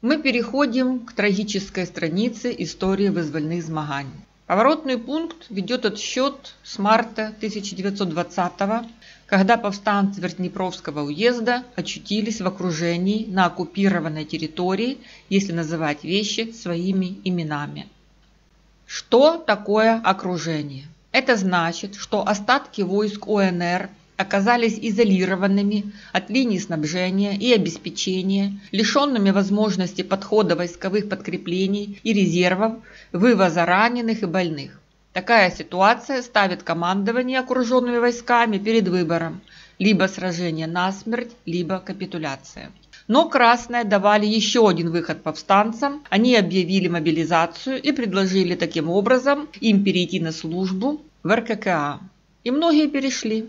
мы переходим к трагической странице истории вызвольных змагань. Поворотный пункт ведет отсчет с марта 1920 когда повстанцы Верхнепровского уезда очутились в окружении на оккупированной территории, если называть вещи своими именами. Что такое окружение? Это значит, что остатки войск ОНР оказались изолированными от линий снабжения и обеспечения, лишенными возможности подхода войсковых подкреплений и резервов, вывоза раненых и больных. Такая ситуация ставит командование окруженными войсками перед выбором – либо сражение насмерть, либо капитуляция. Но красные давали еще один выход повстанцам. Они объявили мобилизацию и предложили таким образом им перейти на службу в РККА. И многие перешли.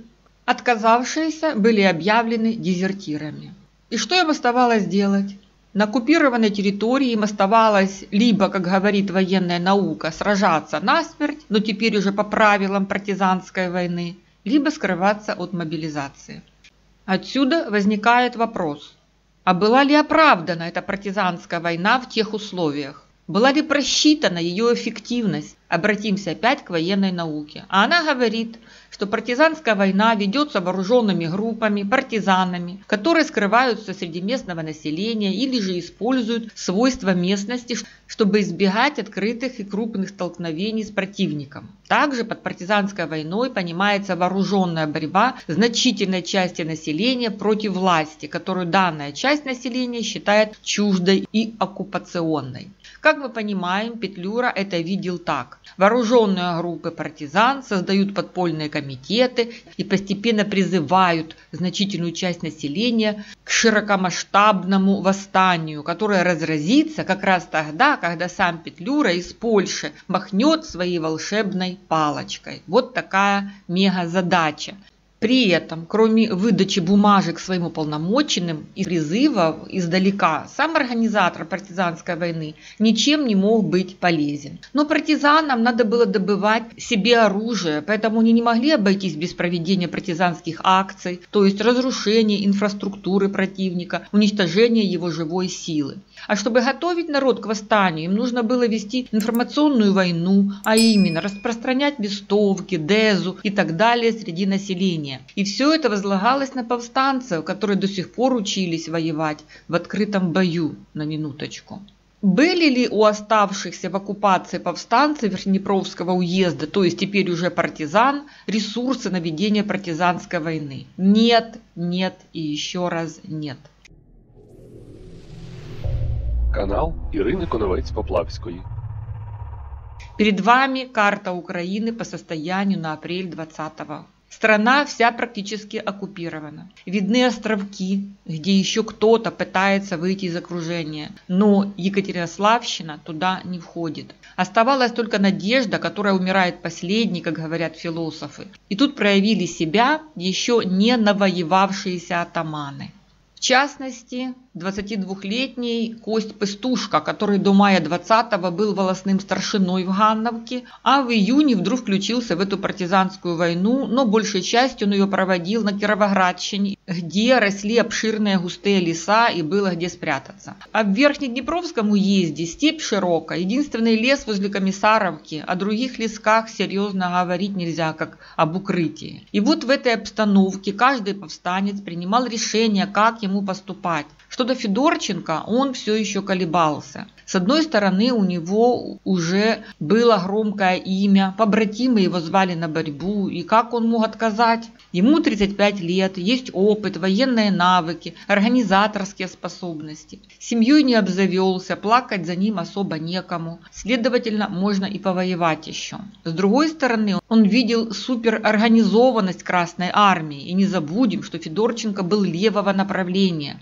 Отказавшиеся были объявлены дезертирами. И что им оставалось делать? На оккупированной территории им оставалось либо, как говорит военная наука, сражаться насмерть, но теперь уже по правилам партизанской войны, либо скрываться от мобилизации. Отсюда возникает вопрос, а была ли оправдана эта партизанская война в тех условиях? Была ли просчитана ее эффективность? Обратимся опять к военной науке. А она говорит, что партизанская война ведется вооруженными группами, партизанами, которые скрываются среди местного населения или же используют свойства местности, чтобы избегать открытых и крупных столкновений с противником. Также под партизанской войной понимается вооруженная борьба значительной части населения против власти, которую данная часть населения считает чуждой и оккупационной. Как мы понимаем, Петлюра это видел так. Вооруженные группы партизан создают подпольные комитеты и постепенно призывают значительную часть населения к широкомасштабному восстанию, которое разразится как раз тогда, когда сам Петлюра из Польши махнет своей волшебной палочкой. Вот такая мега-задача. При этом, кроме выдачи бумажек своим уполномоченным и призывов издалека, сам организатор партизанской войны ничем не мог быть полезен. Но партизанам надо было добывать себе оружие, поэтому они не могли обойтись без проведения партизанских акций, то есть разрушения инфраструктуры противника, уничтожения его живой силы. А чтобы готовить народ к восстанию, им нужно было вести информационную войну, а именно распространять листовки, дезу и так далее среди населения. И все это возлагалось на повстанцев, которые до сих пор учились воевать в открытом бою, на минуточку. Были ли у оставшихся в оккупации повстанцев Верхнепровского уезда, то есть теперь уже партизан, ресурсы на ведение партизанской войны? Нет, нет и еще раз нет. Канал Ірини Коновець Поплавської. Перед вами карта Украины по состоянию на апрель 20-го. Страна вся практически оккупирована. Видны островки, где еще кто-то пытается выйти из окружения, но Екатеринославщина туда не входит. Оставалась только надежда, которая умирает последней, как говорят философы. И тут проявили себя еще не навоевавшиеся атаманы. В частности, 22-летний Кость Пестушка, который до мая 20-го был волосным старшиной в Ганновке, а в июне вдруг включился в эту партизанскую войну, но большей частью он ее проводил на Кировоградщине, где росли обширные густые леса и было где спрятаться. А в Верхнеднепровском уезде степь широкая, единственный лес возле Комиссаровки, о других лесках серьезно говорить нельзя, как об укрытии. И вот в этой обстановке каждый повстанец принимал решение, как ему поступать. Что до Федорченко, он все еще колебался. С одной стороны, у него уже было громкое имя, побратимы его звали на борьбу, и как он мог отказать? Ему 35 лет, есть опыт, военные навыки, организаторские способности. Семьей не обзавелся, плакать за ним особо некому. Следовательно, можно и повоевать еще. С другой стороны, он видел суперорганизованность Красной Армии. И не забудем, что Федорченко был левого направления.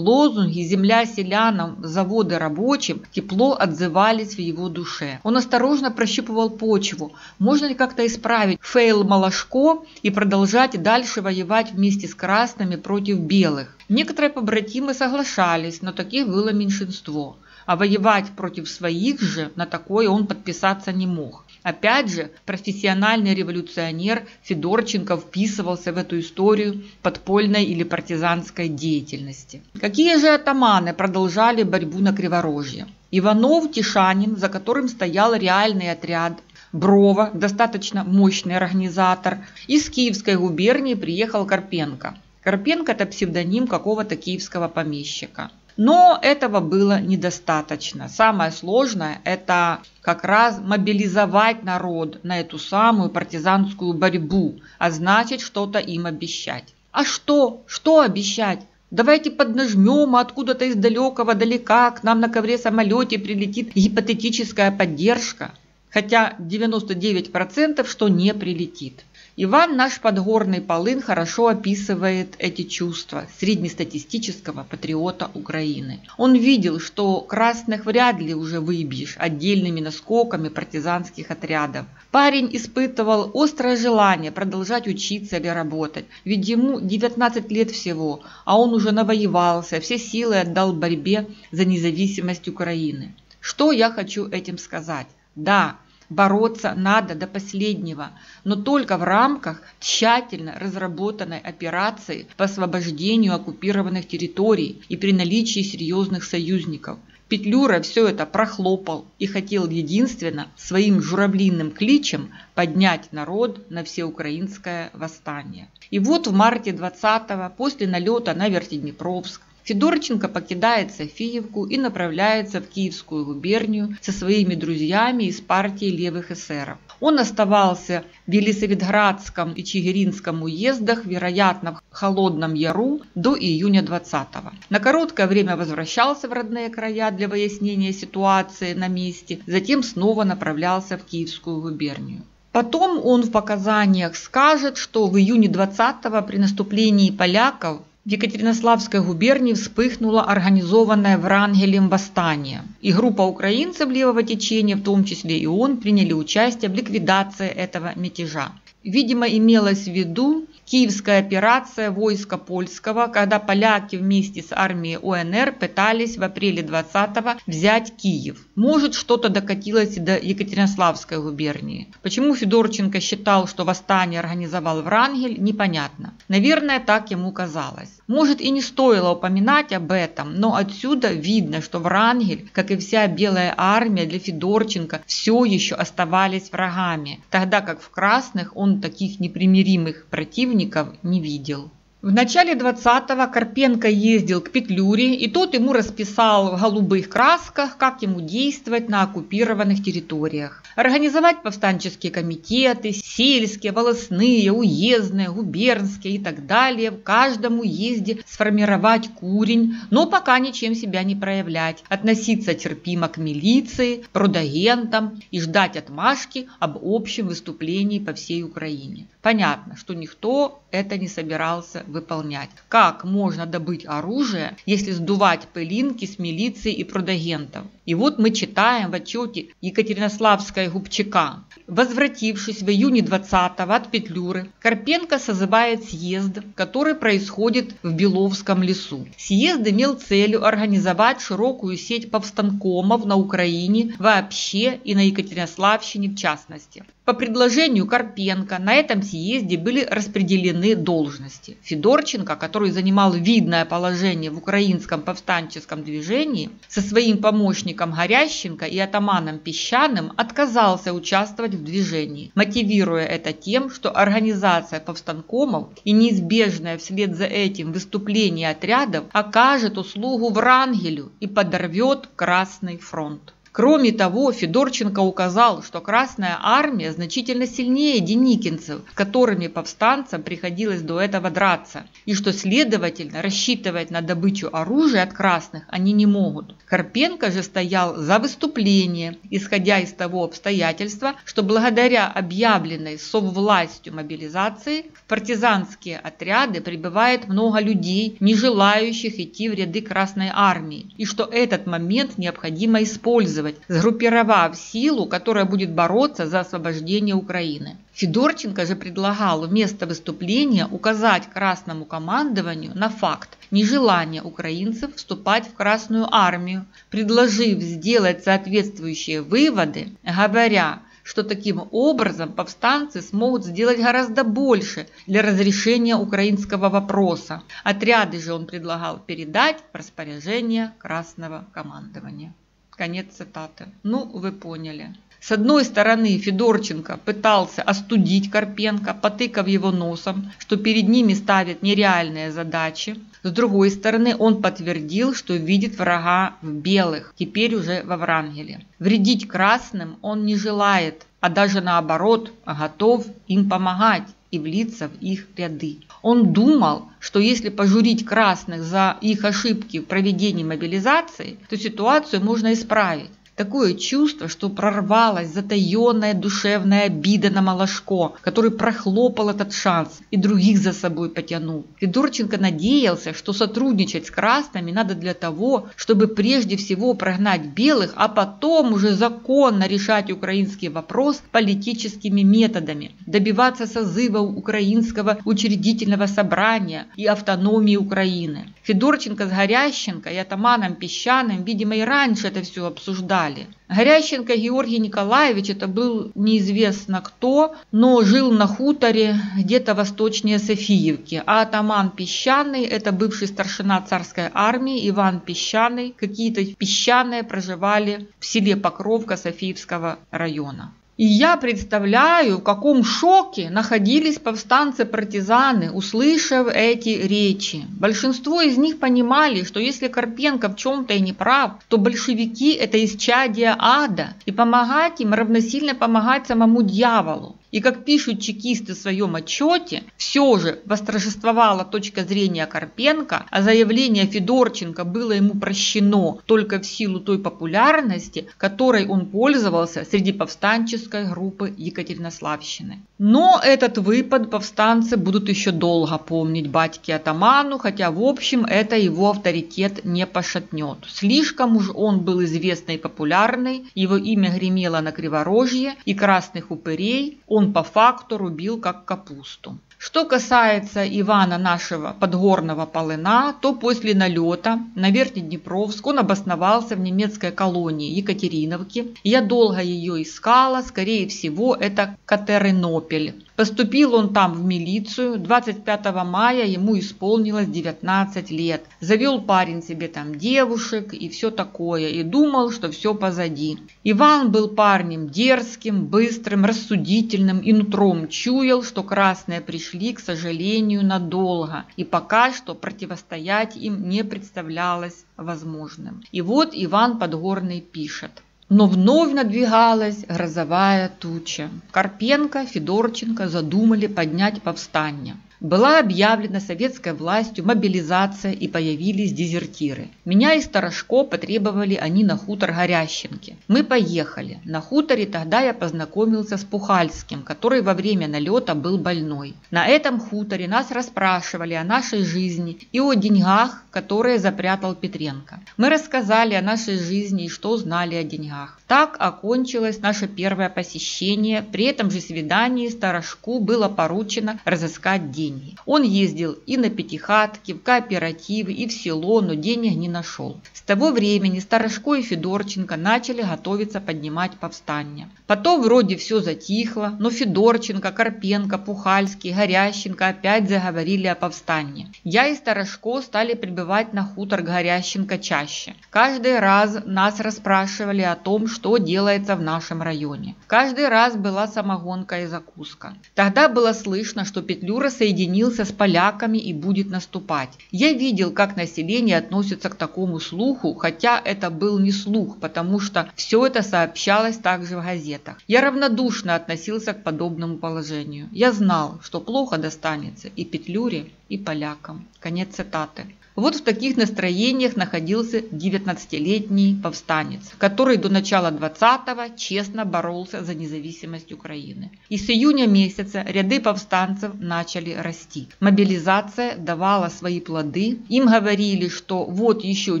Лозунги «Земля селянам, заводы рабочим» тепло отзывались в его душе. Он осторожно прощупывал почву. Можно ли как-то исправить фейл Малашко и продолжать дальше воевать вместе с красными против белых? Некоторые побратимы соглашались, но таких было меньшинство. А воевать против своих же на такое он подписаться не мог. Опять же, профессиональный революционер Федорченко вписывался в эту историю подпольной или партизанской деятельности. Какие же атаманы продолжали борьбу на Криворожье? Иванов Тишанин, за которым стоял реальный отряд, Брова, достаточно мощный организатор. Из Киевской губернии приехал Карпенко. Карпенко – это псевдоним какого-то киевского помещика. Но этого было недостаточно. Самое сложное – это как раз мобилизовать народ на эту самую партизанскую борьбу, а значит что-то им обещать. А что? Что обещать? Давайте поднажмем, а откуда-то из далекого далека к нам на ковре самолете прилетит гипотетическая поддержка – хотя 99% что не прилетит. Иван наш подгорный полын хорошо описывает эти чувства среднестатистического патриота Украины. Он видел, что красных вряд ли уже выбьешь отдельными наскоками партизанских отрядов. Парень испытывал острое желание продолжать учиться или работать, ведь ему 19 лет всего, а он уже навоевался, все силы отдал борьбе за независимость Украины. Что я хочу этим сказать? Да, Бороться надо до последнего, но только в рамках тщательно разработанной операции по освобождению оккупированных территорий и при наличии серьезных союзников. Петлюра все это прохлопал и хотел единственно своим журавлиным кличем поднять народ на всеукраинское восстание. И вот в марте 20-го, после налета на Вертиднепровск, Федорченко покидает Софиевку и направляется в Киевскую губернию со своими друзьями из партии левых эсеров. Он оставался в Елисаветградском и Чигиринском уездах, вероятно, в Холодном Яру до июня 20-го. На короткое время возвращался в родные края для выяснения ситуации на месте, затем снова направлялся в Киевскую губернию. Потом он в показаниях скажет, что в июне 20-го при наступлении поляков в Екатеринославской губернии вспыхнуло организованное Врангелем восстание, и группа украинцев левого течения, в том числе и он, приняли участие в ликвидации этого мятежа. Видимо, имелось в виду Киевская операция войска польского, когда поляки вместе с армией УНР пытались в апреле 20-го взять Киев. Может, что-то докатилось до Екатеринославской губернии. Почему Федорченко считал, что восстание организовал Врангель, непонятно. Наверное, так ему казалось. Может и не стоило упоминать об этом, но отсюда видно, что Врангель, как и вся белая армия для Федорченко, все еще оставались врагами, тогда как в красных он таких непримиримых противников не видел. В начале 20-го Карпенко ездил к Петлюре, и тот ему расписал в голубых красках, как ему действовать на оккупированных территориях. Организовать повстанческие комитеты, сельские, волосные, уездные, губернские и так далее. В каждом уезде сформировать курень, но пока ничем себя не проявлять. Относиться терпимо к милиции, продагентам и ждать отмашки об общем выступлении по всей Украине. Понятно, что никто это не собирался выполнять. Как можно добыть оружие, если сдувать пылинки с милиции и продагентов? И вот мы читаем в отчете Екатеринославская губчака. Возвратившись в июне 20-го от Петлюры, Карпенко созывает съезд, который происходит в Беловском лесу. Съезд имел целью организовать широкую сеть повстанкомов на Украине вообще и на Екатеринославщине в частности. По предложению Карпенко на этом съезде были распределены должности. Федорченко, который занимал видное положение в украинском повстанческом движении, со своим помощником Горященко и атаманом Песчаным отказался участвовать в движении, мотивируя это тем, что организация повстанкомов и неизбежное вслед за этим выступление отрядов окажет услугу Врангелю и подорвет Красный фронт. Кроме того, Федорченко указал, что Красная Армия значительно сильнее деникинцев, с которыми повстанцам приходилось до этого драться, и что, следовательно, рассчитывать на добычу оружия от красных они не могут. Карпенко же стоял за выступление, исходя из того обстоятельства, что благодаря объявленной соввластью мобилизации в партизанские отряды прибывает много людей, не желающих идти в ряды Красной Армии, и что этот момент необходимо использовать использовать, сгруппировав силу, которая будет бороться за освобождение Украины. Федорченко же предлагал вместо выступления указать красному командованию на факт нежелания украинцев вступать в Красную армию, предложив сделать соответствующие выводы, говоря, что таким образом повстанцы смогут сделать гораздо больше для разрешения украинского вопроса. Отряды же он предлагал передать в распоряжение Красного командования. Конец цитаты. Ну, вы поняли. С одной стороны, Федорченко пытался остудить Карпенко, потыкав его носом, что перед ними ставят нереальные задачи. С другой стороны, он подтвердил, что видит врага в белых, теперь уже во Врангеле. Вредить красным он не желает, а даже наоборот, готов им помогать и влиться в их ряды. Он думал, что если пожурить красных за их ошибки в проведении мобилизации, то ситуацию можно исправить. Такое чувство, что прорвалась затаенная душевная обида на Малашко, который прохлопал этот шанс и других за собой потянул. Федорченко надеялся, что сотрудничать с красными надо для того, чтобы прежде всего прогнать белых, а потом уже законно решать украинский вопрос политическими методами, добиваться созыва украинского учредительного собрания и автономии Украины. Федорченко с Горященко и атаманом Песчаным, видимо, и раньше это все обсуждали далее. Горященко Георгий Николаевич, это был неизвестно кто, но жил на хуторе где-то восточнее Софиевки. А атаман Песчаный, это бывший старшина царской армии Иван Песчаный, какие-то песчаные проживали в селе Покровка Софиевского района. И я представляю, в каком шоке находились повстанцы-партизаны, услышав эти речи. Большинство из них понимали, что если Карпенко в чем-то и не прав, то большевики – это исчадие ада, и помогать им равносильно помогать самому дьяволу. И как пишут чекисты в своем отчете, все же восторжествовала точка зрения Карпенко, а заявление Федорченко было ему прощено только в силу той популярности, которой он пользовался среди повстанческой группы Екатеринославщины. Но этот выпад повстанцы будут еще долго помнить батьке атаману, хотя в общем это его авторитет не пошатнет. Слишком уж он был известный и популярный, его имя гремело на Криворожье и красных упырей, он он по факту рубил как капусту. Что касается Ивана нашего подгорного полына, то после налета на Верхнеднепровск он обосновался в немецкой колонии Екатериновки. Я долго ее искала, скорее всего это Катеринопель. Поступил он там в милицию, 25 мая ему исполнилось 19 лет. Завел парень себе там девушек и все такое, и думал, что все позади. Иван был парнем дерзким, быстрым, рассудительным и нутром чуял, что красные пришли, к сожалению, надолго, и пока что противостоять им не представлялось возможным. И вот Иван Подгорный пишет. Но вновь надвигалась грозовая туча. Карпенко, Федорченко задумали поднять повстание. Была объявлена советской властью мобилизация и появились дезертиры. Меня и Старошко потребовали они на хутор Горященки. Мы поехали. На хуторе тогда я познакомился с Пухальским, который во время налета был больной. На этом хуторе нас расспрашивали о нашей жизни и о деньгах, которые запрятал Петренко. Мы рассказали о нашей жизни и что знали о деньгах. Так окончилось наше первое посещение. При этом же свидании Старошку было поручено разыскать деньги. Он ездил и на пятихатки, в кооперативы, и в село, но денег не нашел. С того времени Старошко и Федорченко начали готовиться поднимать повстание. Потом вроде все затихло, но Федорченко, Карпенко, Пухальский, Горященко опять заговорили о повстании. Я и Старошко стали прибывать на хутор Горященко чаще. Каждый раз нас расспрашивали о том, что делается в нашем районе. Каждый раз была самогонка и закуска. Тогда было слышно, что Петлюра соединился с поляками и будет наступать. Я видел, как население относится к такому слуху, хотя это был не слух, потому что все это сообщалось также в газетах. Я равнодушно относился к подобному положению. Я знал, что плохо достанется и Петлюре, и полякам. Конец цитаты. Вот в таких настроениях находился 19-летний повстанец, который до начала 20-го честно боролся за независимость Украины. И с июня месяца ряды повстанцев начали расти. Мобилизация давала свои плоды. Им говорили, что вот еще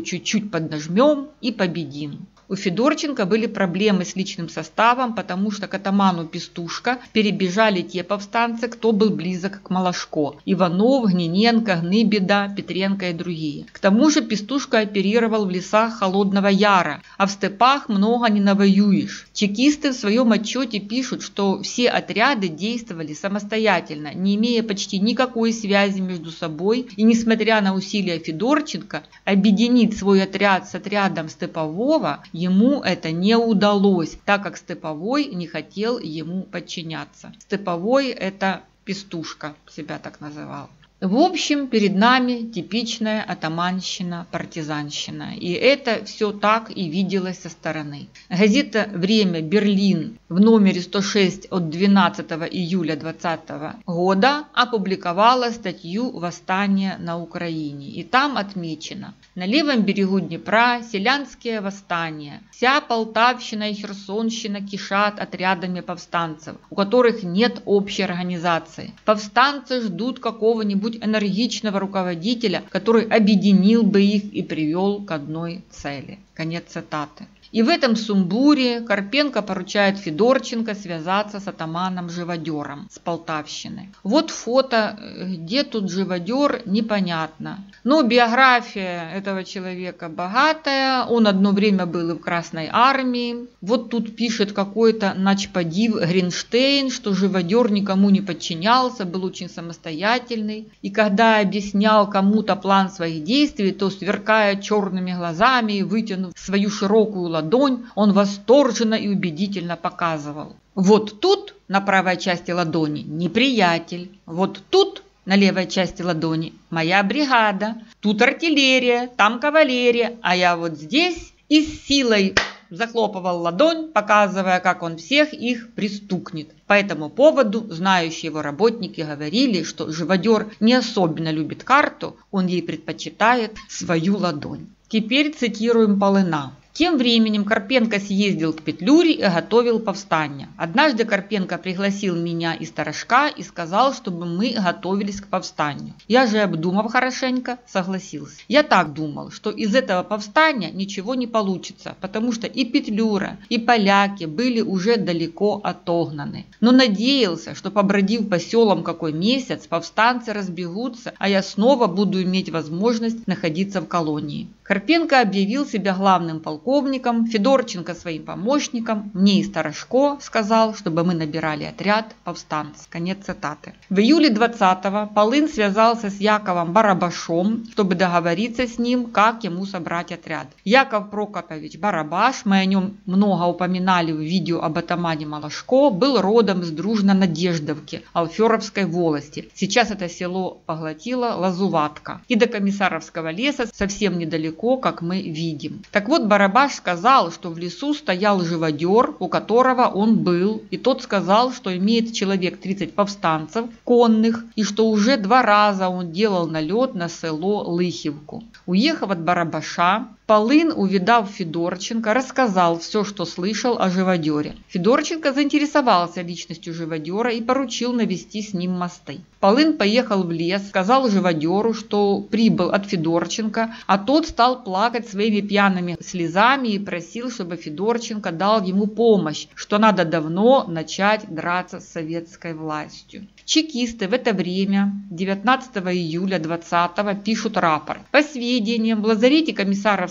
чуть-чуть поднажмем и победим. У Федорченко были проблемы с личным составом, потому что к атаману Пестушка перебежали те повстанцы, кто был близок к Малашко. Иванов, Гниненко, Гныбеда, Петренко и другие. К тому же Пестушка оперировал в лесах Холодного Яра, а в степах много не навоюешь. Чекисты в своем отчете пишут, что все отряды действовали самостоятельно, не имея почти никакой связи между собой и, несмотря на усилия Федорченко, объединить свой отряд с отрядом Степового ему это не удалось, так как Степовой не хотел ему подчиняться. Степовой это пестушка, себя так называл. В общем, перед нами типичная атаманщина, партизанщина. И это все так и виделось со стороны. Газета «Время. Берлин» в номере 106 от 12 июля 2020 года опубликовала статью «Восстание на Украине». И там отмечено «На левом берегу Днепра селянские восстания. Вся Полтавщина и Херсонщина кишат отрядами повстанцев, у которых нет общей организации. Повстанцы ждут какого-нибудь какого-нибудь энергичного руководителя, который объединил бы их и привел к одной цели. Конец цитаты. И в этом сумбуре Карпенко поручает Федорченко связаться с атаманом Живодером с Полтавщины. Вот фото, где тут Живодер, непонятно. Но биография этого человека богатая, он одно время был и в Красной армии. Вот тут пишет какой-то начпадив Гринштейн, что Живодер никому не подчинялся, был очень самостоятельный. И когда объяснял кому-то план своих действий, то сверкая черными глазами и вытянув свою широкую ладонь, ладонь он восторженно и убедительно показывал. Вот тут, на правой части ладони, неприятель. Вот тут, на левой части ладони, моя бригада. Тут артиллерия, там кавалерия, а я вот здесь и с силой захлопывал ладонь, показывая, как он всех их пристукнет. По этому поводу знающие его работники говорили, что живодер не особенно любит карту, он ей предпочитает свою ладонь. Теперь цитируем Полына. Тем временем Карпенко съездил к Петлюре и готовил повстание. Однажды Карпенко пригласил меня и Сторожка и сказал, чтобы мы готовились к повстанию. Я же, обдумав хорошенько, согласился. Я так думал, что из этого повстания ничего не получится, потому что и Петлюра, и поляки были уже далеко отогнаны. Но надеялся, что побродив по селам какой месяц, повстанцы разбегутся, а я снова буду иметь возможность находиться в колонии. Карпенко объявил себя главным полковником, Федорченко своим помощником, мне и Старошко сказал, чтобы мы набирали отряд повстанцев. Конец цитаты. В июле 20-го Полын связался с Яковом Барабашом, чтобы договориться с ним, как ему собрать отряд. Яков Прокопович Барабаш, мы о нем много упоминали в видео об атамане Малашко, был родом с Дружно-Надеждовки, Алферовской волости. Сейчас это село поглотила Лазуватка. И до Комиссаровского леса совсем недалеко далеко, как мы видим. Так вот, Барабаш сказал, что в лесу стоял живодер, у которого он был, и тот сказал, что имеет человек 30 повстанцев конных, и что уже два раза он делал налет на село Лыхивку. Уехав от Барабаша, Полын, увидав Федорченко, рассказал все, что слышал о живодере. Федорченко заинтересовался личностью живодера и поручил навести с ним мосты. Полын поехал в лес, сказал живодеру, что прибыл от Федорченко, а тот стал плакать своими пьяными слезами и просил, чтобы Федорченко дал ему помощь, что надо давно начать драться с советской властью. Чекисты в это время, 19 июля 20 пишут рапорт. По сведениям, в лазарете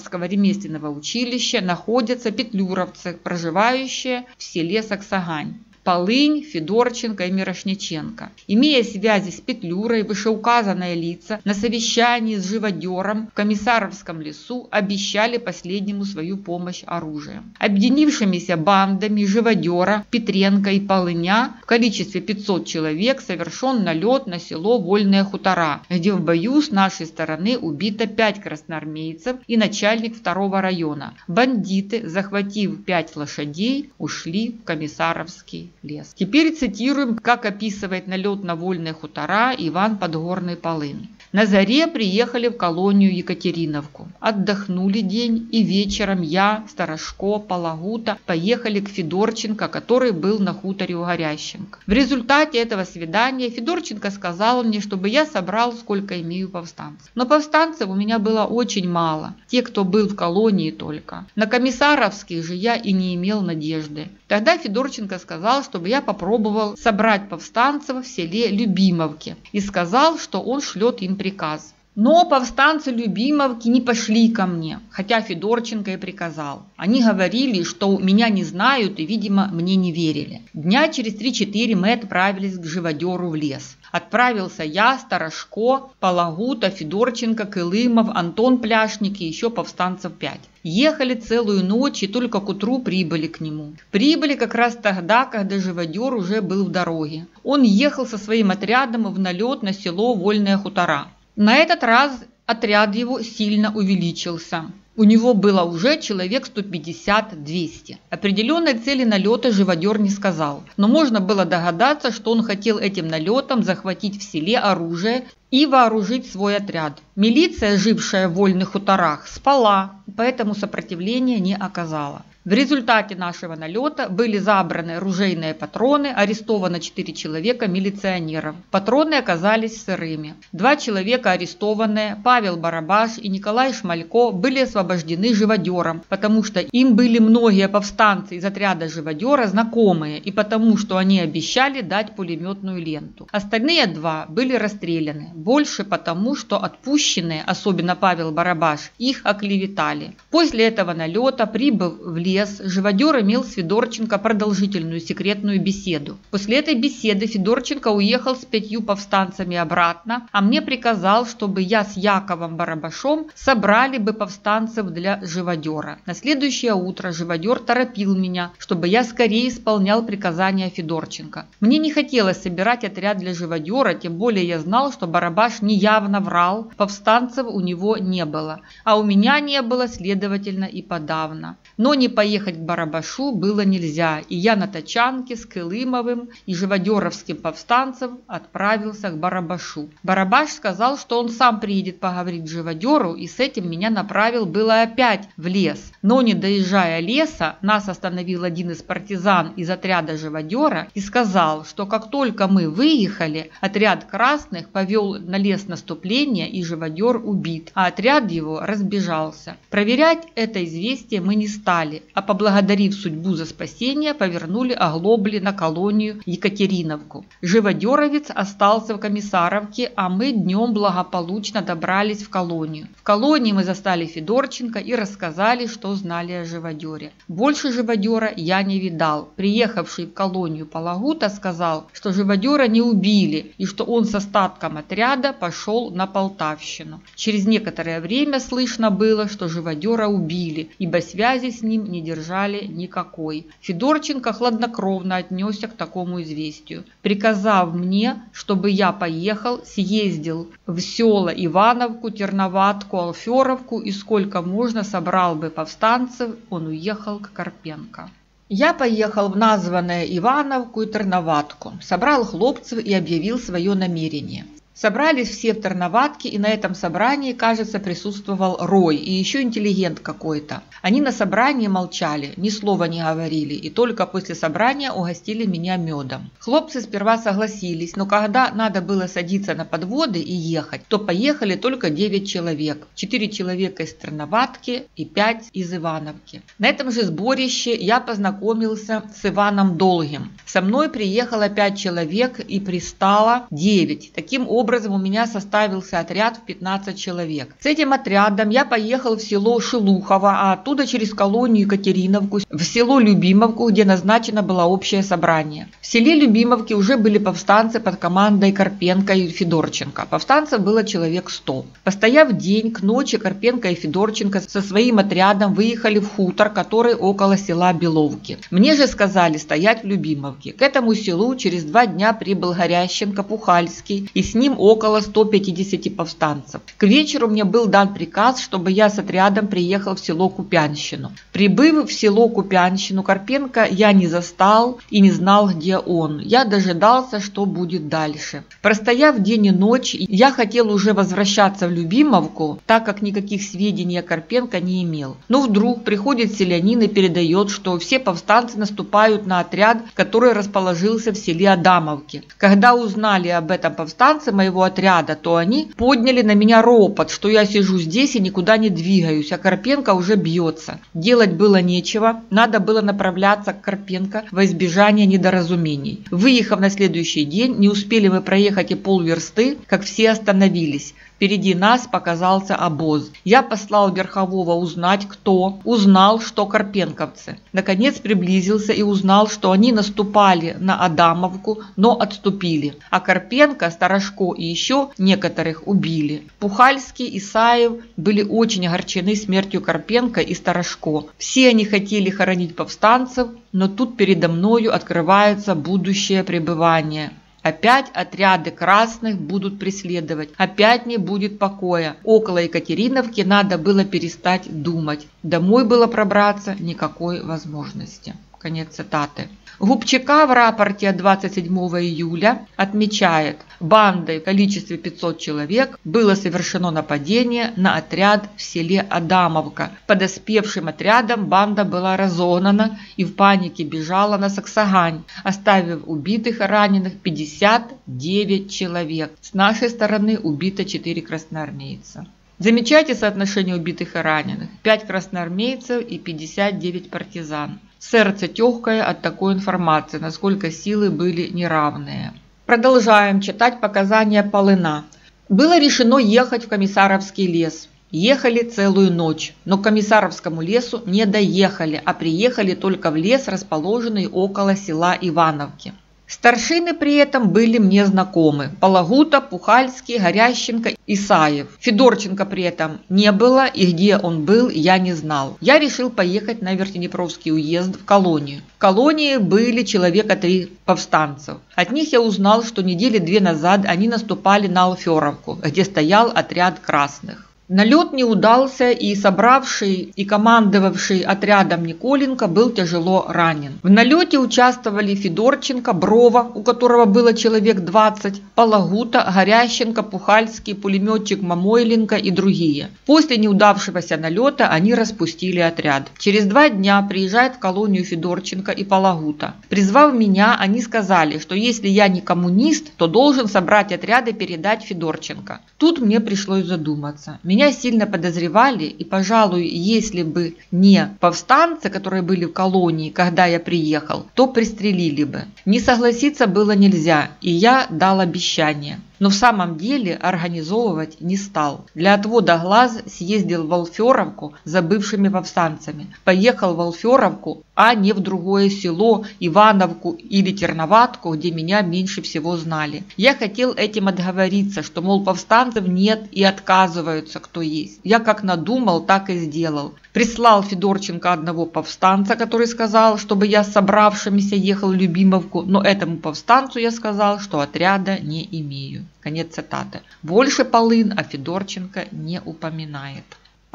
комиссаровского ремесленного училища находятся петлюровцы, проживающие в селе Саксагань. Полынь, Федорченко и Мирошниченко. Имея связи с Петлюрой, вышеуказанные лица на совещании с живодером в Комиссаровском лесу обещали последнему свою помощь оружием. Объединившимися бандами живодера Петренко и Полыня в количестве 500 человек совершен налет на село Вольные хутора, где в бою с нашей стороны убито 5 красноармейцев и начальник второго района. Бандиты, захватив 5 лошадей, ушли в Комиссаровский лес. Теперь цитируем, как описывает налет на вольные хутора Иван Подгорный Полын. На заре приехали в колонию Екатериновку. Отдохнули день и вечером я, Старошко, Палагута поехали к Федорченко, который был на хуторе у Горященко. В результате этого свидания Федорченко сказал мне, чтобы я собрал сколько имею повстанцев. Но повстанцев у меня было очень мало, те, кто был в колонии только. На комиссаровских же я и не имел надежды. Тогда Федорченко сказал, чтобы я попробовал собрать повстанцев в селе Любимовке и сказал, что он шлет им приказ. Но повстанцы Любимовки не пошли ко мне, хотя Федорченко и приказал. Они говорили, что меня не знают и, видимо, мне не верили. Дня через 3-4 мы отправились к живодеру в лес. Отправился я, Старошко, Палагута, Федорченко, Кылымов, Антон Пляшник и еще повстанцев пять. Ехали целую ночь и только к утру прибыли к нему. Прибыли как раз тогда, когда живодер уже был в дороге. Он ехал со своим отрядом в налет на село Вольные хутора. На этот раз отряд его сильно увеличился. У него было уже человек 150-200. Определенной цели налета живодер не сказал, но можно было догадаться, что он хотел этим налетом захватить в селе оружие и вооружить свой отряд. Милиция, жившая в вольных хуторах, спала, поэтому сопротивления не оказала. В результате нашего налета были забраны ружейные патроны, арестовано 4 человека милиционеров. Патроны оказались сырыми. Два человека арестованные, Павел Барабаш и Николай Шмалько, были освобождены живодером, потому что им были многие повстанцы из отряда живодера знакомые и потому что они обещали дать пулеметную ленту. Остальные два были расстреляны, больше потому что отпущенные, особенно Павел Барабаш, их оклеветали. После этого налета, прибыв в лес, лес, живодер имел с Федорченко продолжительную секретную беседу. После этой беседы Федорченко уехал с пятью повстанцами обратно, а мне приказал, чтобы я с Яковом Барабашом собрали бы повстанцев для живодера. На следующее утро живодер торопил меня, чтобы я скорее исполнял приказания Федорченко. Мне не хотелось собирать отряд для живодера, тем более я знал, что Барабаш неявно врал, повстанцев у него не было, а у меня не было, следовательно, и подавно. Но не поехать к Барабашу было нельзя, и я на тачанке с Кылымовым и живодеровским повстанцем отправился к Барабашу. Барабаш сказал, что он сам приедет поговорить к живодеру, и с этим меня направил было опять в лес. Но не доезжая леса, нас остановил один из партизан из отряда живодера и сказал, что как только мы выехали, отряд красных повел на лес наступление и живодер убит, а отряд его разбежался. Проверять это известие мы не стали, а поблагодарив судьбу за спасение, повернули оглобли на колонию Екатериновку. Живодеровец остался в Комиссаровке, а мы днем благополучно добрались в колонию. В колонии мы застали Федорченко и рассказали, что знали о живодере. Больше живодера я не видал. Приехавший в колонию Палагута сказал, что живодера не убили и что он с остатком отряда пошел на Полтавщину. Через некоторое время слышно было, что живодера убили, ибо связи с ним не держали никакой. Федорченко хладнокровно отнесся к такому известию, приказав мне, чтобы я поехал, съездил в села Ивановку, Терноватку, Алферовку и сколько можно собрал бы повстанцев, он уехал к Карпенко. Я поехал в названное Ивановку и Терноватку, собрал хлопцев и объявил свое намерение. Собрались все в Тарноватке, и на этом собрании, кажется, присутствовал Рой и еще интеллигент какой-то. Они на собрании молчали, ни слова не говорили, и только после собрания угостили меня медом. Хлопцы сперва согласились, но когда надо было садиться на подводы и ехать, то поехали только 9 человек. 4 человека из Тарноватки и 5 из Ивановки. На этом же сборище я познакомился с Иваном Долгим. Со мной приехало 5 человек и пристало 9. Таким образом, образом у меня составился отряд в 15 человек. С этим отрядом я поехал в село Шелухово, а оттуда через колонию Екатериновку в село Любимовку, где назначено было общее собрание. В селе Любимовке уже были повстанцы под командой Карпенко и Федорченко. Повстанцев было человек 100. Постояв день, к ночи Карпенко и Федорченко со своим отрядом выехали в хутор, который около села Беловки. Мне же сказали стоять в Любимовке. К этому селу через два дня прибыл Горященко, Пухальский, и с ним ним около 150 повстанцев. К вечеру мне был дан приказ, чтобы я с отрядом приехал в село Купянщину. Прибыв в село Купянщину, Карпенко я не застал и не знал, где он. Я дожидался, что будет дальше. Простояв день и ночь, я хотел уже возвращаться в Любимовку, так как никаких сведений о Карпенко не имел. Но вдруг приходит селянин и передает, что все повстанцы наступают на отряд, который расположился в селе Адамовке. Когда узнали об этом повстанце моего отряда, то они подняли на меня ропот, что я сижу здесь и никуда не двигаюсь, а Карпенко уже бьется. Делать было нечего, надо было направляться к Карпенко во избежание недоразумений. Выехав на следующий день, не успели мы проехать и полверсты, как все остановились. Впереди нас показался обоз. Я послал верхового узнать, кто. Узнал, что карпенковцы. Наконец приблизился и узнал, что они наступали на Адамовку, но отступили. А Карпенко, Старошко и еще некоторых убили. Пухальский и Саев были очень огорчены смертью Карпенко и Старошко. Все они хотели хоронить повстанцев, но тут передо мною открывается будущее пребывание. Опять отряды красных будут преследовать. Опять не будет покоя. Около Екатериновки надо было перестать думать. Домой было пробраться никакой возможности. Конец цитаты. Губчака в рапорте от 27 июля отмечает, бандой в количестве 500 человек было совершено нападение на отряд в селе Адамовка. Подоспевшим отрядом банда была разогнана и в панике бежала на Саксагань, оставив убитых и раненых 59 человек. С нашей стороны убито 4 красноармейца. Замечайте соотношение убитых и раненых. 5 красноармейцев и 59 партизан. Сердце тёгкое от такой информации, насколько силы были неравные. Продолжаем читать показания Полына. Было решено ехать в Комиссаровский лес. Ехали целую ночь, но к Комиссаровскому лесу не доехали, а приехали только в лес, расположенный около села Ивановки. Старшины при этом были мне знакомы. Палагута, Пухальский, Горященко, Исаев. Федорченко при этом не было, и где он был, я не знал. Я решил поехать на Вертенепровский уезд в колонию. В колонии были человека три повстанцев. От них я узнал, что недели две назад они наступали на Алферовку, где стоял отряд красных. Налет не удался, и собравший и командовавший отрядом Николенко был тяжело ранен. В налете участвовали Федорченко, Брова, у которого было человек 20, Палагута, Горященко, Пухальский, пулеметчик Мамойленко и другие. После неудавшегося налета они распустили отряд. Через два дня приезжает в колонию Федорченко и Палагута. Призвав меня, они сказали, что если я не коммунист, то должен собрать отряд и передать Федорченко. Тут мне пришлось задуматься. Меня сильно подозревали, и, пожалуй, если бы не повстанцы, которые были в колонии, когда я приехал, то пристрелили бы. Не согласиться было нельзя, и я дал обещание но в самом деле организовывать не стал. Для отвода глаз съездил в Алферовку за бывшими повстанцами. Поехал в Алферовку, а не в другое село, Ивановку или Терноватку, где меня меньше всего знали. Я хотел этим отговориться, что, мол, повстанцев нет и отказываются, кто есть. Я как надумал, так и сделал. Прислал Федорченко одного повстанца, который сказал, чтобы я с собравшимися ехал в Любимовку, но этому повстанцу я сказал, что отряда не имею. Конец цитаты. Больше Полын о Федорченко не упоминает.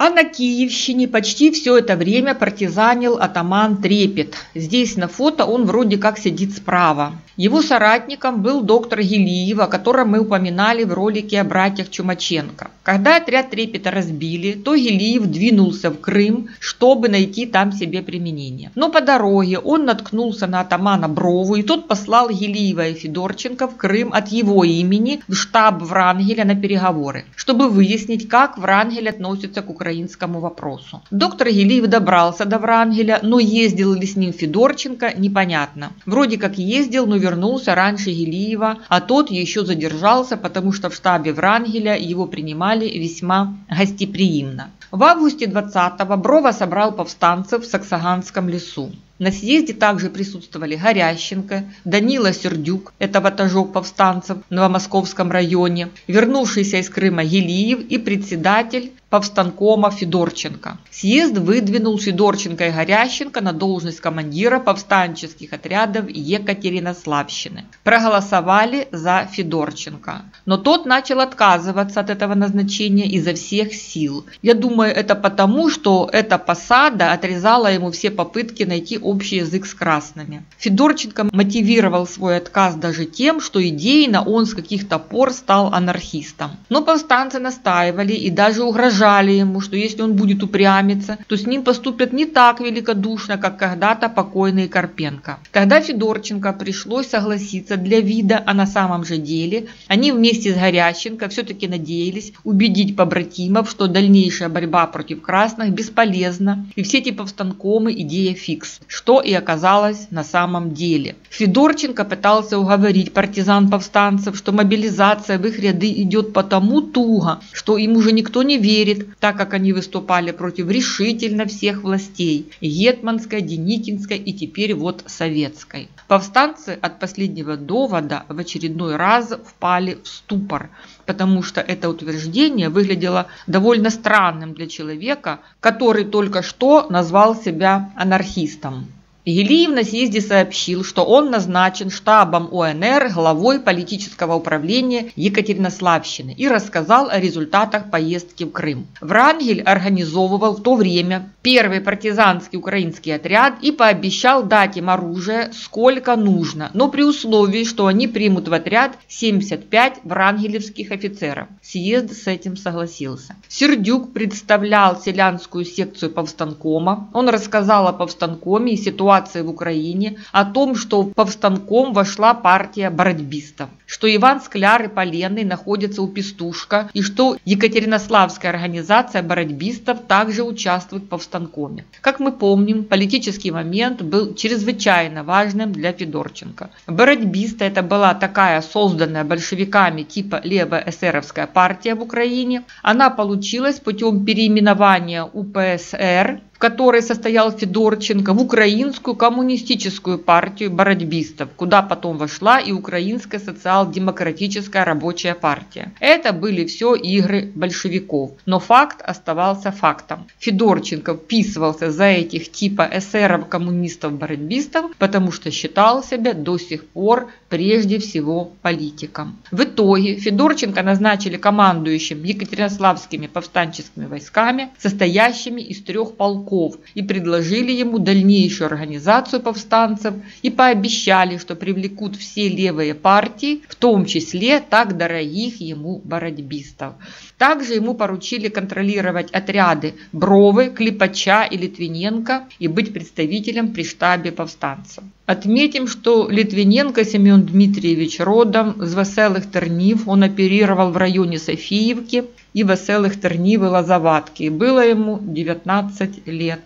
А на Киевщине почти все это время партизанил атаман Трепет. Здесь на фото он вроде как сидит справа. Его соратником был доктор Гелиев, о котором мы упоминали в ролике о братьях Чумаченко. Когда отряд Трепета разбили, то Гелиев двинулся в Крым, чтобы найти там себе применение. Но по дороге он наткнулся на атамана Брову, и тот послал Гелиева и Федорченко в Крым от его имени в штаб Врангеля на переговоры, чтобы выяснить, как Врангель относится к Украине украинскому вопросу. Доктор Гелиев добрался до Врангеля, но ездил ли с ним Федорченко, непонятно. Вроде как ездил, но вернулся раньше Гелиева, а тот еще задержался, потому что в штабе Врангеля его принимали весьма гостеприимно. В августе 20-го Брова собрал повстанцев в Саксаганском лесу. На съезде также присутствовали Горященко, Данила Сердюк, это ватажок повстанцев в Новомосковском районе, вернувшийся из Крыма Елиев и председатель повстанкома Федорченко. Съезд выдвинул Федорченко и Горященко на должность командира повстанческих отрядов Екатеринославщины. Проголосовали за Федорченко. Но тот начал отказываться от этого назначения изо всех сил. Я думаю, это потому, что эта посада отрезала ему все попытки найти общий язык с красными. Федорченко мотивировал свой отказ даже тем, что идейно он с каких-то пор стал анархистом. Но повстанцы настаивали и даже угрожали угрожали ему, что если он будет упрямиться, то с ним поступят не так великодушно, как когда-то покойный Карпенко. Тогда Федорченко пришлось согласиться для вида, а на самом же деле они вместе с Горященко все-таки надеялись убедить побратимов, что дальнейшая борьба против красных бесполезна, и все эти повстанкомы идея фикс, что и оказалось на самом деле. Федорченко пытался уговорить партизан повстанцев, что мобилизация в их ряды идет потому туго, что им уже никто не верит, верит, так как они выступали против решительно всех властей – Гетманской, Деникинской и теперь вот Советской. Повстанцы от последнего довода в очередной раз впали в ступор, потому что это утверждение выглядело довольно странным для человека, который только что назвал себя анархистом. Гелиев на съезде сообщил, что он назначен штабом УНР главой политического управления Екатеринославщины и рассказал о результатах поездки в Крым. Врангель организовывал в то время первый партизанский украинский отряд и пообещал дать им оружие сколько нужно, но при условии, что они примут в отряд 75 врангелевских офицеров. Съезд с этим согласился. Сердюк представлял селянскую секцию повстанкома. Он рассказал о повстанкоме и ситуации ситуации в Украине, о том, что в повстанком вошла партия бородьбистов, что Иван Скляр и Поленный находятся у Пестушка и что Екатеринославская организация бородьбистов также участвует в повстанкоме. Как мы помним, политический момент был чрезвычайно важным для Федорченко. Бородьбисты это была такая созданная большевиками типа левоэсеровская партия в Украине. Она получилась путем переименования УПСР которой состоял Федорченко, в Украинскую коммунистическую партию бородьбистов, куда потом вошла и Украинская социал-демократическая рабочая партия. Это были все игры большевиков, но факт оставался фактом. Федорченко вписывался за этих типа эсеров, коммунистов, бородьбистов, потому что считал себя до сих пор прежде всего политиком. В итоге Федорченко назначили командующим Екатеринославскими повстанческими войсками, состоящими из трех полков полков и предложили ему дальнейшую организацию повстанцев и пообещали, что привлекут все левые партии, в том числе так дорогих ему бородьбистов. Также ему поручили контролировать отряды Бровы, Клепача и Литвиненко и быть представителем при штабе повстанцев. Отметим, что Литвиненко Семен Дмитриевич родом с Веселых Тернив, он оперировал в районе Софиевки и Веселых Тернив и Лозоватки. Было ему 19 лет.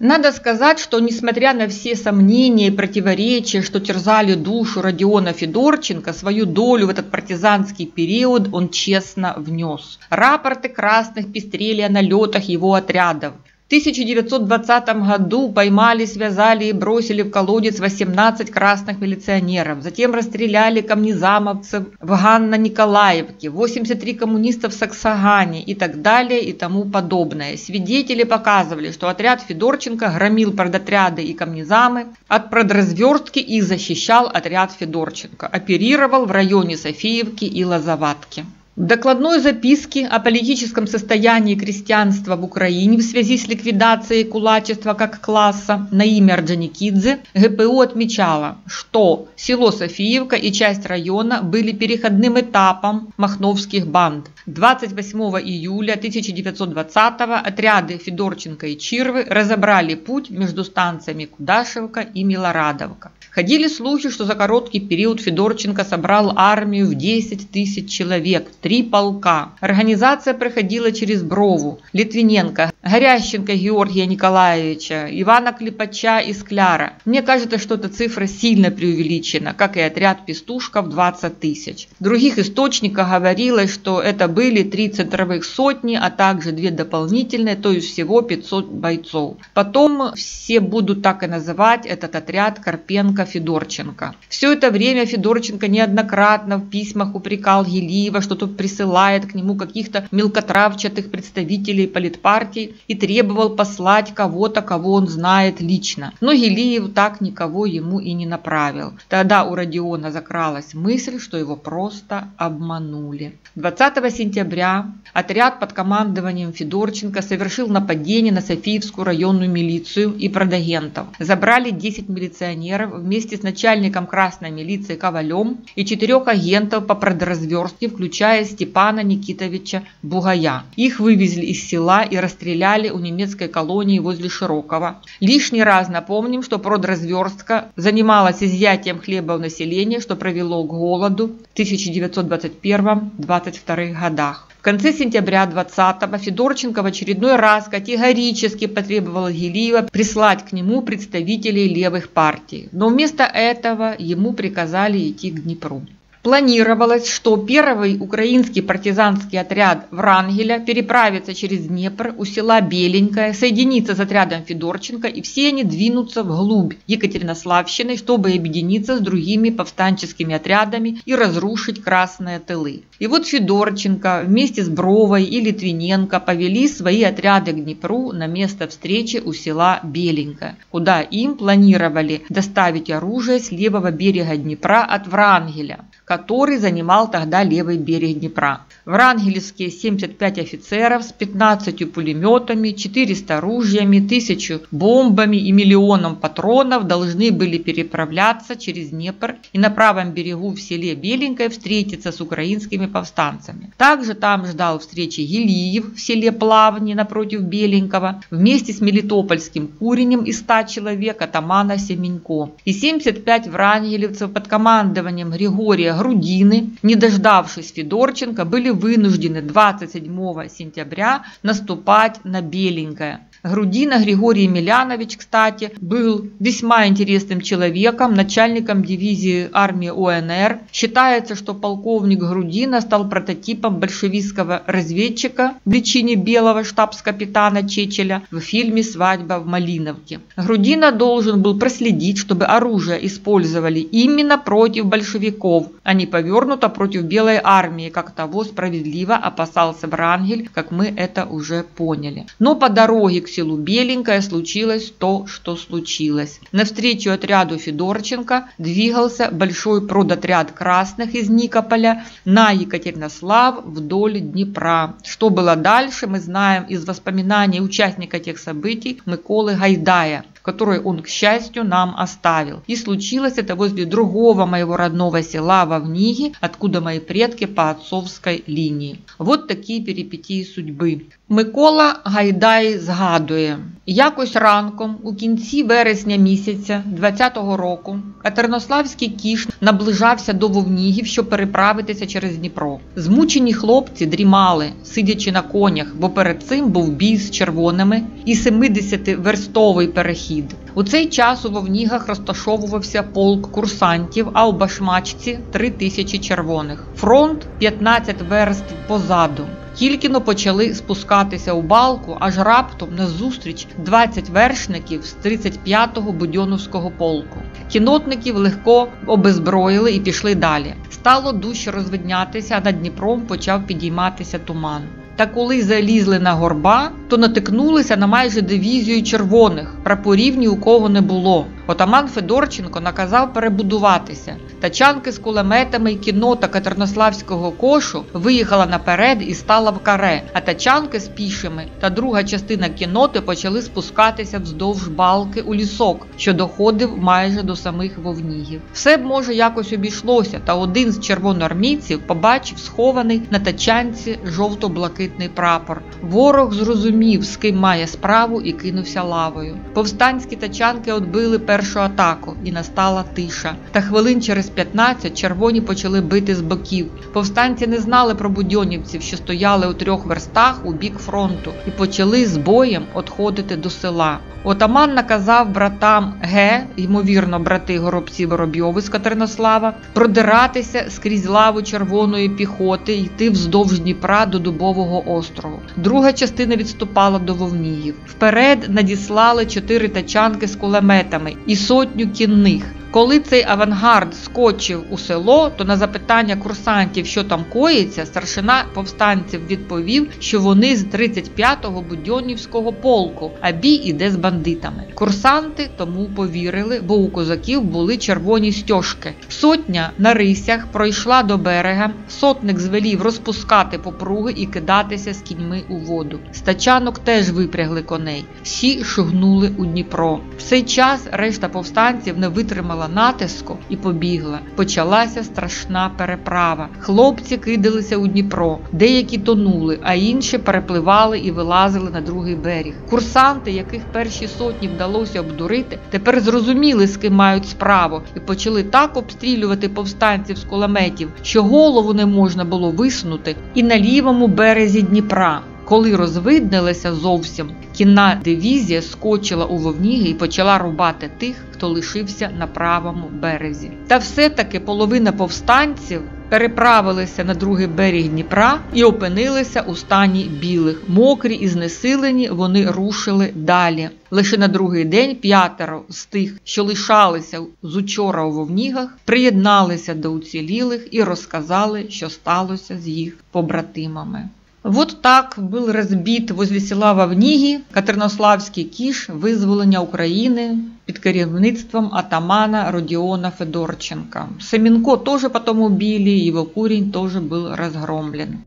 Надо сказать, что несмотря на все сомнения и противоречия, что терзали душу Родиона Федорченко, свою долю в этот партизанский период он честно внес. Рапорты красных пестрели о налетах его отрядов. В 1920 году поймали, связали и бросили в колодец 18 красных милиционеров. Затем расстреляли камнезамовцев в Ганно-Николаевке, 83 коммунистов в Саксагане и так далее и тому подобное. Свидетели показывали, что отряд Федорченко громил продотряды и камнезамы от продразверстки и защищал отряд Федорченко. Оперировал в районе Софиевки и Лозоватки. В докладной записке о политическом состоянии крестьянства в Украине в связи с ликвидацией кулачества как класса на имя Орджоникидзе ГПУ отмечала, что село Софиевка и часть района были переходным этапом махновских банд. 28 июля 1920 отряды Федорченко и Чирвы разобрали путь между станциями Кудашевка и Милорадовка. Ходили слухи, что за короткий период Федорченко собрал армию в 10 тысяч человек, три полка. Организация проходила через Брову, Литвиненко, Горященко Георгия Николаевича, Ивана Клепача и Скляра. Мне кажется, что эта цифра сильно преувеличена, как и отряд пестушков 20 тысяч. В других источниках говорилось, что это были три центровых сотни, а также две дополнительные, то есть всего 500 бойцов. Потом все будут так и называть этот отряд Карпенко-Федорченко. Все это время Федорченко неоднократно в письмах упрекал Гелиева, что тот присылает к нему каких-то мелкотравчатых представителей политпартий и требовал послать кого-то, кого он знает лично. Но Гелиев так никого ему и не направил. Тогда у Родиона закралась мысль, что его просто обманули. 20 сентября отряд под командованием Федорченко совершил нападение на Софиевскую районную милицию и продагентов. Забрали 10 милиционеров вместе с начальником красной милиции Ковалем и четырех агентов по продразверстке, включая Степана Никитовича Бугая. Их вывезли из села и расстреляли у немецкой колонии возле Широкого. Лишний раз напомним, что продразверстка занималась изъятием хлеба у населения, что провело к голоду в 1921-22 годах. В конце сентября 20-го Федорченко в очередной раз категорически потребовал Гелиева прислать к нему представителей левых партий, но вместо этого ему приказали идти к Днепру. Планировалось, что первый украинский партизанский отряд Врангеля переправится через Днепр у села Беленькое, соединится с отрядом Федорченко и все они двинутся вглубь Екатеринославщины, чтобы объединиться с другими повстанческими отрядами и разрушить красные тылы. И вот Федорченко вместе с Бровой и Литвиненко повели свои отряды к Днепру на место встречи у села Беленькое, куда им планировали доставить оружие с левого берега Днепра от Врангеля который занимал тогда левый берег Днепра. Врангелевские 75 офицеров с 15 пулеметами, 400 ружьями, 1000 бомбами и миллионом патронов должны были переправляться через Днепр и на правом берегу в селе Беленькое встретиться с украинскими повстанцами. Также там ждал встречи Елиев в селе Плавни напротив Беленького вместе с Мелитопольским Куренем из 100 человек атамана Семенько и 75 врангелевцев под командованием Григория Грудины, не дождавшись Федорченко, были вынуждены 27 сентября наступать на Беленькое. Грудина Григорий Емельянович, кстати, был весьма интересным человеком, начальником дивизии армии УНР. Считается, что полковник Грудина стал прототипом большевистского разведчика в личине белого штабс-капитана Чечеля в фильме «Свадьба в Малиновке». Грудина должен был проследить, чтобы оружие использовали именно против большевиков, а не повернуто против белой армии, как того справедливо опасался Врангель, как мы это уже поняли. Но по дороге к селу Беленькое случилось то, что случилось. Навстречу отряду Федорченко двигался большой продотряд красных из Никополя на Екатеринослав вдоль Днепра. Что было дальше, мы знаем из воспоминаний участника тех событий Миколы Гайдая который он, к счастью, нам оставил. И случилось это возле другого моего родного села во Вниге, откуда мои предки по отцовской линии. Вот такие перипетії судьби. Микола Гайдай згадує, якось ранком у кінці вересня місяця 20-го року Катернославський кіш наближався до Вовнігів, щоб переправитися через Дніпро. Змучені хлопці дрімали, сидячи на конях, бо перед цим був бій з червоними і 70-верстовий перехід. У цей час у Вовнігах розташовувався полк курсантів, а у Башмачці 3 тисячі червоних. Фронт 15 верст позаду. Тільки но почали спускатися у балку, аж раптом назустріч 20 вершників з 35-го будьоновського полку. Кінотників легко обезброїли і пішли далі. Стало дужче розвиднятися, а над Дніпром почав підійматися туман. Та коли залізли на горба, то натикнулися на майже дивізію червоних. Прапорів ні у кого не було. Отаман Федорченко наказав перебудуватися. Тачанки з кулеметами і кінота Катернославського кошу виїхала наперед і стала в каре, а тачанки з пішими та друга частина кіноти почали спускатися вздовж балки у лісок, що доходив майже до самих вовнігів. Все б може якось обійшлося, та один з червоноармійців побачив схований на тачанці жовто-блакитний прапор. Ворог зрозумів, з ким має справу, і кинувся лавою. Повстанські тачанки відбили першу атаку, і настала тиша. Та хвилин через 15 червоні почали бити з боків. Повстанці не знали про будьонівців, що стояли у трьох верстах у бік фронту, і почали з боєм отходити до села. Отаман наказав братам Г, ймовірно, брати горобці Воробйови з Катеринослава, продиратися скрізь лаву червоної піхоти, йти вздовж Дніпра до Дубового острову. Друга частина відступала до Вовніїв. Вперед надіслали чотири тачанки з кулеметами і сотню кінних. Коли цей авангард скочив у село, то на запитання курсантів, що там коїться, старшина повстанців відповів, що вони з 35-го будьонівського полку, а бій іде з бандитами. Курсанти тому повірили, бо у козаків були червоні стьожки. Сотня на рисях пройшла до берега. Сотник звелів розпускати попруги і кидатися з кіньми у воду. Стачанок теж випрягли коней. Всі шугнули у Дніпро. В цей час решта повстанців не витримала натиску і побігла. Почалася страшна переправа. Хлопці кидалися у Дніпро, деякі тонули, а інші перепливали і вилазили на другий берег. Курсанти, яких перші сотні вдалося обдурити, тепер зрозуміли, з ким мають справу, і почали так обстрілювати повстанців з кулеметів, що голову не можна було висунути і на лівому березі Дніпра. Коли розвиднилися зовсім, кінна дивізія скочила у вовніги і почала рубати тих, хто лишився на правому березі. Та все-таки половина повстанців переправилися на другий берег Дніпра і опинилися у стані білих. Мокрі і знесилені, вони рушили далі. Лише на другий день п'ятеро з тих, що лишалися з учора у вовнігах, приєдналися до уцілілих і розказали, що сталося з їх побратимами. Вот так был разбит возле села Вавнігі Катернославський кіш визволення України під керівництвом атамана Родіона Федорченка. Семенко тоже потом убили, его курень тоже был разгромлен.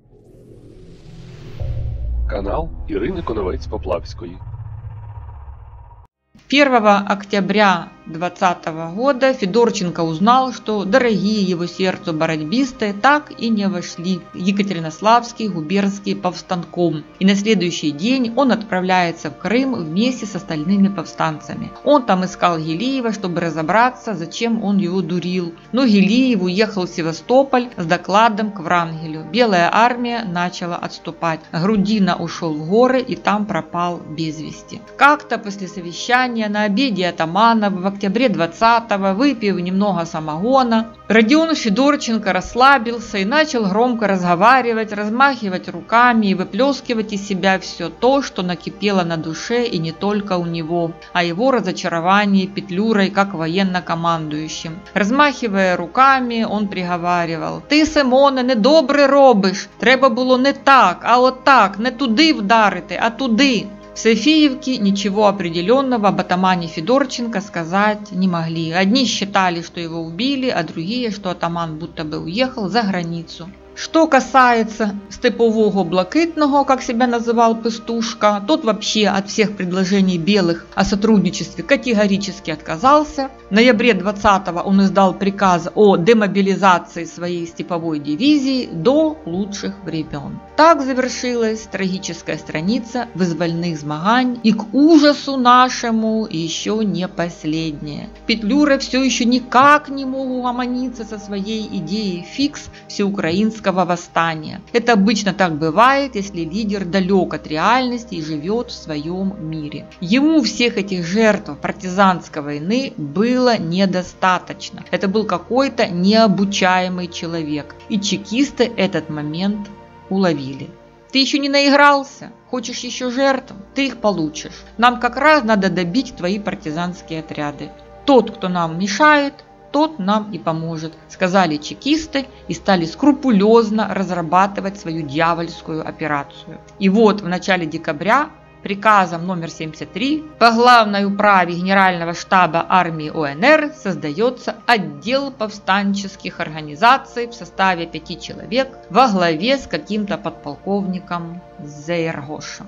Канал Ірини Коновець Поплавської. 1 октября 2020 года Федорченко узнал, что дорогие его сердцу бородьбисты так и не вошли в Екатеринославский губернский повстанком. И на следующий день он отправляется в Крым вместе с остальными повстанцами. Он там искал Гелиева, чтобы разобраться, зачем он его дурил. Но Гелиев уехал в Севастополь с докладом к Врангелю. Белая армия начала отступать. Грудина ушел в горы и там пропал без вести. Как-то после совещания на обеде атамана в октябре 20-го, выпив немного самогона, Родион Федорченко расслабился и начал громко разговаривать, размахивать руками и выплескивать из себя все то, что накипело на душе и не только у него, о его разочаровании Петлюрой как военно-командующим. Размахивая руками, он приговаривал «Ти, Симоне, недобре робиш, треба було не так, а от так, не туди вдарити, а туди». В Софиевке ничего определенного об атамане Федорченко сказать не могли. Одни считали, что его убили, а другие, что атаман будто бы уехал за границу. Что касается степового блакитного, как себя называл Пестушка, тот вообще от всех предложений белых о сотрудничестве категорически отказался. В ноябре 20-го он издал приказ о демобилизации своей степовой дивизии до лучших времен. Так завершилась трагическая страница вызвольных змагань и к ужасу нашему еще не последняя. Петлюра все еще никак не мог угомониться со своей идеей фикс всеукраинского восстания. Это обычно так бывает, если лидер далек от реальности и живет в своем мире. Ему всех этих жертв партизанской войны было недостаточно. Это был какой-то необучаемый человек. И чекисты этот момент уловили. Ты еще не наигрался? Хочешь еще жертв? Ты их получишь. Нам как раз надо добить твои партизанские отряды. Тот, кто нам мешает, тот нам и поможет, сказали чекисты и стали скрупулезно разрабатывать свою дьявольскую операцию. И вот в начале декабря приказом номер 73 по главной управе Генерального штаба армии ОНР создается отдел повстанческих организаций в составе пяти человек во главе с каким-то подполковником Зейргошем.